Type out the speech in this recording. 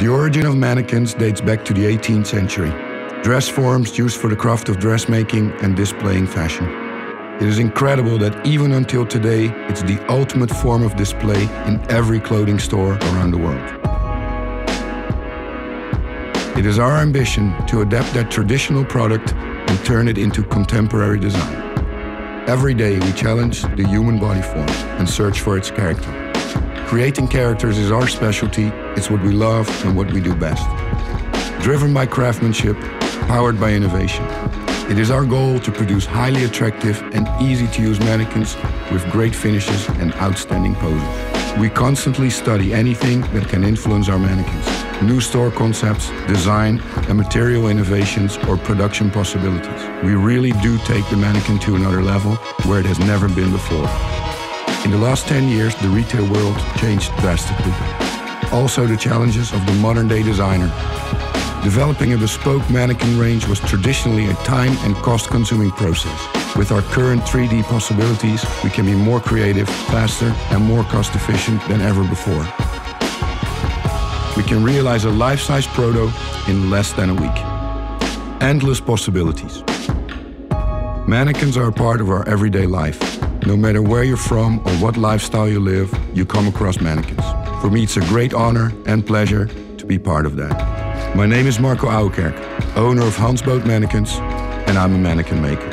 The origin of mannequins dates back to the 18th century. Dress forms used for the craft of dressmaking and displaying fashion. It is incredible that even until today, it's the ultimate form of display in every clothing store around the world. It is our ambition to adapt that traditional product and turn it into contemporary design. Every day we challenge the human body form and search for its character. Creating characters is our specialty, it's what we love and what we do best. Driven by craftsmanship, powered by innovation. It is our goal to produce highly attractive and easy to use mannequins with great finishes and outstanding poses. We constantly study anything that can influence our mannequins. New store concepts, design and material innovations or production possibilities. We really do take the mannequin to another level where it has never been before. In the last 10 years, the retail world changed drastically. Also the challenges of the modern day designer Developing a bespoke mannequin range was traditionally a time and cost consuming process. With our current 3D possibilities, we can be more creative, faster and more cost efficient than ever before. We can realize a life-size proto in less than a week. Endless possibilities. Mannequins are a part of our everyday life. No matter where you're from or what lifestyle you live, you come across mannequins. For me, it's a great honor and pleasure to be part of that. My name is Marco Ouwerkerk, owner of Hans Boodt Mannequins, and I'm a mannequin maker.